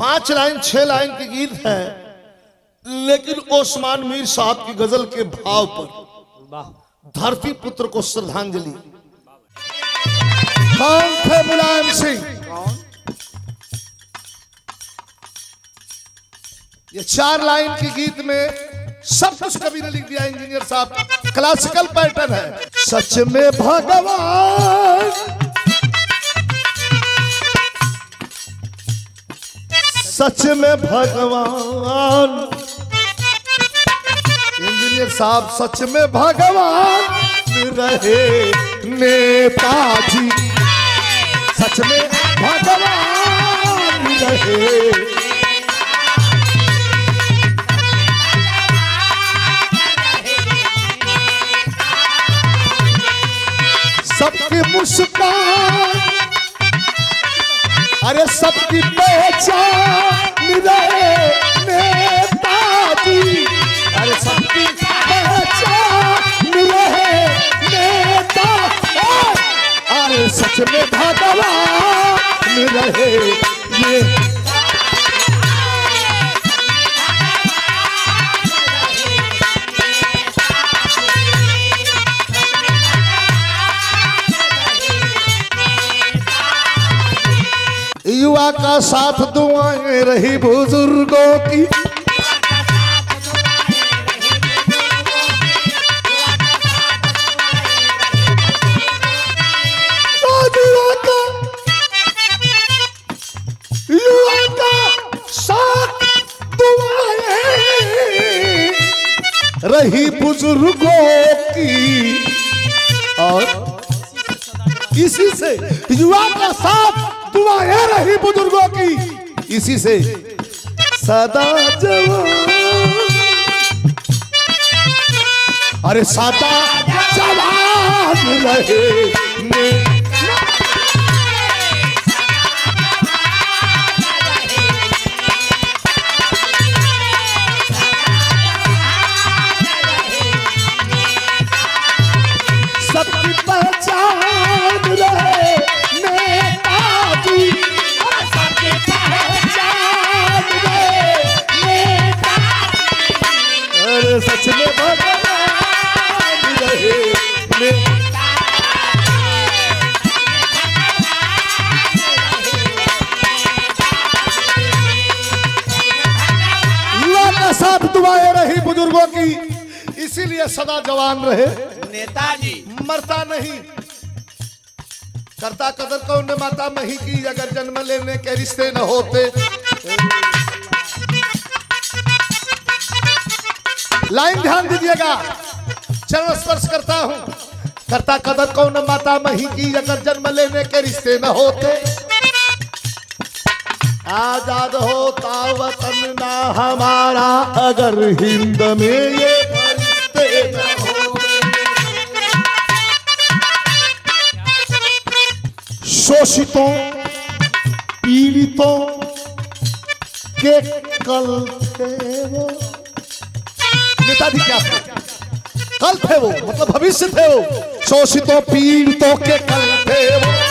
पाँच लाइन छह लाइन के गीत है लेकिन ओस्मान मीर साहब की गज़ल के भाव पर धरती पुत्र को श्रद्धांजलि। कौन थे मुलायम सिंह? ये चार लाइन के गीत में सब कुछ कवि ने लिख दिया इंजीनियर साहब। क्लासिकल पैटर्न है। सच में भगवान सच में भगवान। इंजीनियर साहब, सच में भगवान रहे नेताजी। सच में भगवान रहे। सबकी मुस्कान अरे सबकी पहचान नेताजी। अरे सबकी पहचान रहे अरे सच में भगवान रहे ये का साथ दुआएँ रही बुज़ुर्गों की। साथ रही बुज़ुर्गों की। और इसी से युवा का साथ दुआएँ रही बुज़ुर्गों की। इसी से। सदा जवान अरे सदा जवान रहे। साथ दुआएँ रही बुज़ुर्गों की इसीलिए सदा जवान रहे। नेताजी। मरता नहीं। करता कदर कौन माता मही की अगर जन्म लेने के रिश्ते न होते। लाइन ध्यान दीजिएगा। चरण स्पर्श करता हूँ। करता कदर कौन माता मही की, अगर जन्म लेने के रिश्ते न होते। आज़ाद होता वतन ना हमारा, अगर हिंद में ये शोषितों, पीड़ितों के कल थे वो। नेताजी क्या कल थे वो मतलब भविष्य थे वो। शोषितों, पीड़ितों के कल थे वो।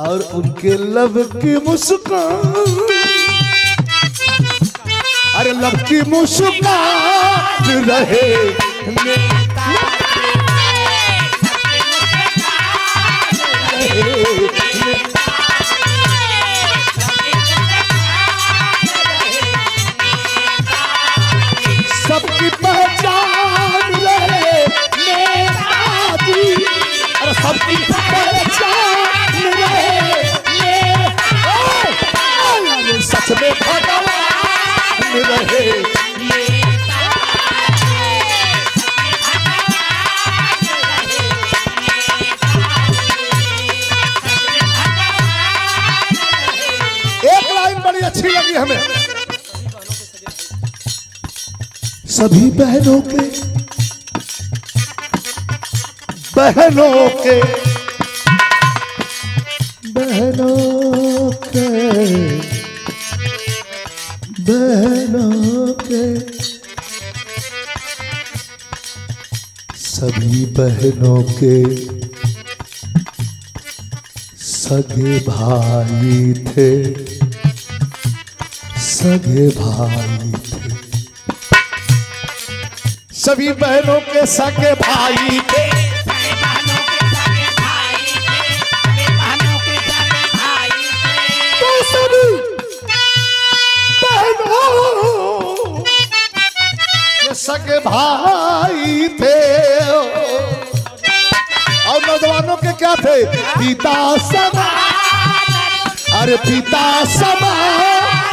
और उनके लब की मुस्कान। अरे लब की मुस्कान रहे सबकी लगी हमें। सभी बहनों के बहनों के बहनों के बहनों के। सभी बहनों के, सगे भाई थे। सगे भाई। थे सभी बहनों के सगे भाई थे तो सगे भाई थे। और नौजवानों के क्या थे? पिता समान। अरे पिता समान।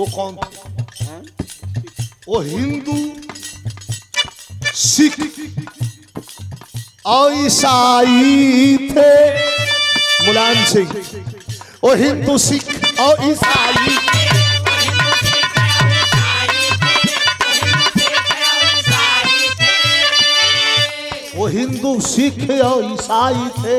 वो कौन? वो हिंदू सिख और ईसाई थे मुलायम सिंह वो हिंदू सिख और ईसाई वो हिंदू सिख और ईसाई थे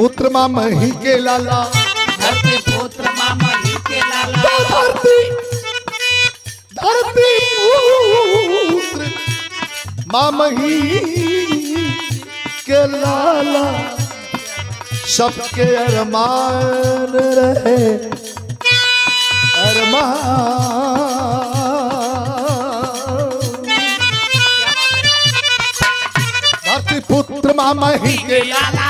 पुत्र मामा ही के लाला। धरती पुत्र मामा जी के लाला। धरती धरती पुत्र मामा ही के लाला। सबके अरमान रहे अरमान। धरती पुत्र मामा ही के लाला।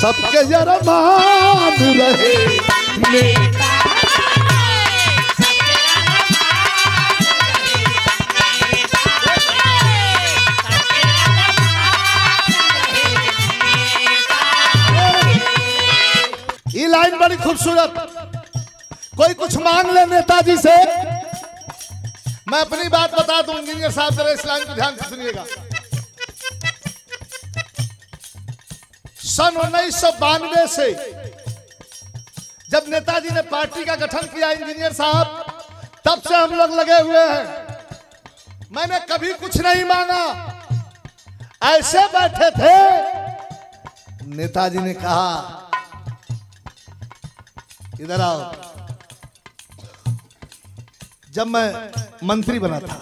सबके अरमान रहे। लाइन बड़ी खूबसूरत। कोई कुछ मांग ले नेताजी से? मैं अपनी बात बता दूँ, इंजीनियर साहब, जरा इस लाइन को ध्यान से सुनिएगा। सन उन्नीस सौ बानवे से। जब नेताजी ने पार्टी का गठन किया, इंजीनियर साहब, तब से हम लोग लगे हुए हैं। मैंने कभी कुछ नहीं मांगा ऐसे बैठे थे, नेताजी ने कहा, इधर आओ। जब मैं मंत्री बना था,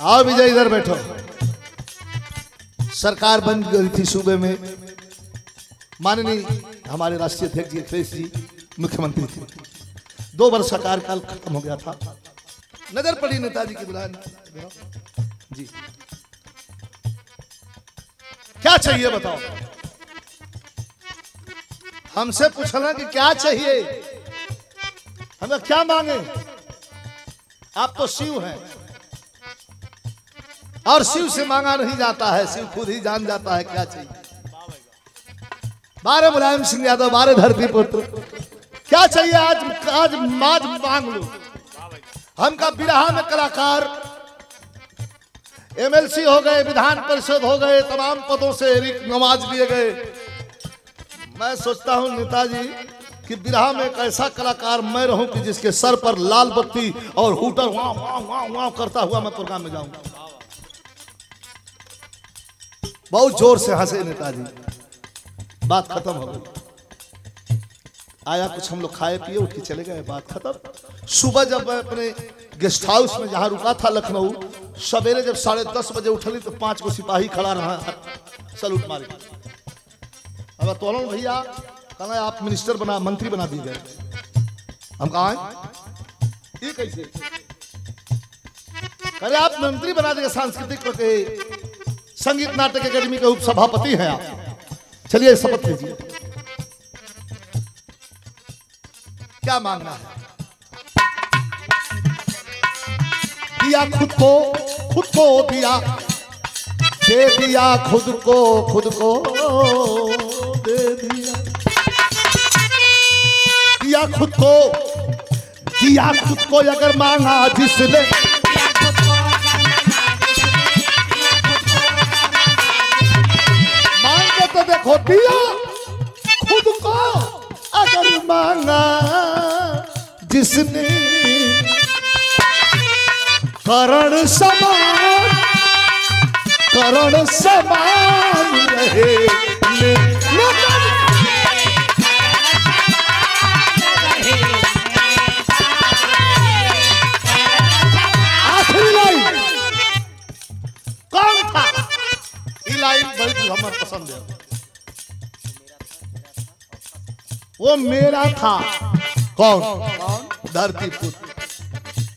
आओ विजय, इधर बैठो। सरकार बन गई थी सूबे में। माननीय हमारे राष्ट्रीय अध्यक्ष जी, अखिलेश जी, मुख्यमंत्री थे दो वर्ष का कार्यकाल खत्म हो गया था। नज़र पड़ी नेताजी की बुलाए जी। क्या चाहिए बताओ? हमसे पूछना कि क्या चाहिए? हमें क्या मांगे? आप तो शिव हैं। और शिव से मांगा नहीं जाता है, शिव खुद ही जान जाता है क्या चाहिए। बारह मुलायम सिंह यादव, बारह धरती पुत्र। क्या चाहिए आज? आज माज मांग लो। हम का बिरहा में कलाकार एमएलसी हो गए, विधान परिषद हो गए, तमाम पदों से नवाज़ लिए गए। मैं सोचता हूँ, नेताजी, कि बिरहा में एक ऐसा कलाकार मैं रहूँ कि जिसके सर पर लाल बत्ती और हुटर वाह वाह वाह वाह करता हुआ मैं प्रोग्राम में जाऊँगा बहुत ज़ोर से हंसे नेताजी। बात खत्म हो गई। आया कुछ हम लोग खाए पिए, उठ के चले गए, बात खत्म। सुबह जब मैं अपने गेस्ट हाउस में जहाँ रुका था लखनऊ, सवेरे जब साढ़े दस बजे उठली तो पाँच को सिपाही खड़ा रहा। सलूट मारे। अब तोलन भैया, कहना आप मिनिस्टर बना, मंत्री बना दी गए हम कहा कैसे? अरे आप मंत्री बना दिए सांस्कृतिक संगीत नाटक अकेडमी के उप सभापति हैं आप। चलिए, शपथ लीजिए। क्या मांगना है? दिया खुद को खुद को दिया। दे दिया खुद को खुद को दे दिया। दिया खुद को, दिया खुद को अगर मांगा जिसने दिया खुद को अगर मांगा, जिसने करण समान करण समान रहे ने- ने- लाइन कौन था? ये लाइन बड़ी हमें पसंद है। वो मेरा था। कौन? धरती पुत्र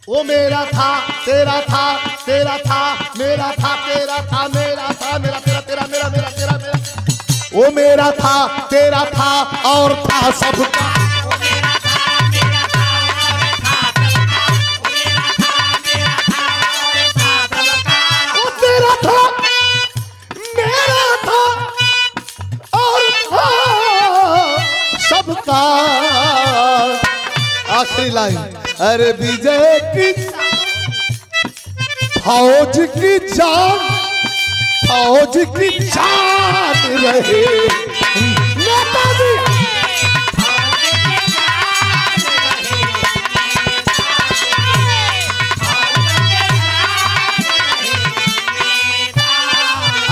वो मेरा था तेरा था तेरा था मेरा था तेरा था मेरा था मेरा तेरा तेरा मेरा मेरा तेरा मेरा। वो मेरा था तेरा था और था सबका। लाइन अरे विजय की फौज की जान, फौज की जान रहे। नेताजी!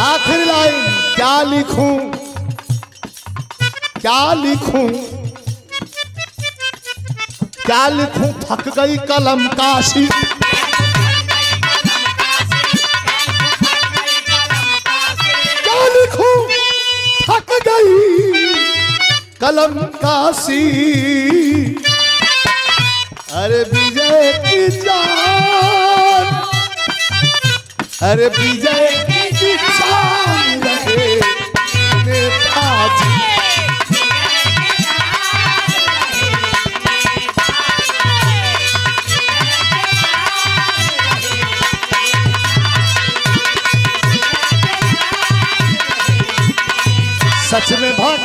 आखिरी लाइन क्या लिखूं? क्या लिखूं? क्या लिखूं थक गई कलम काशी। क्या लिखूं थक गई कलम काशी। अरे विजय की जान, अरे विजय की सच में भगवान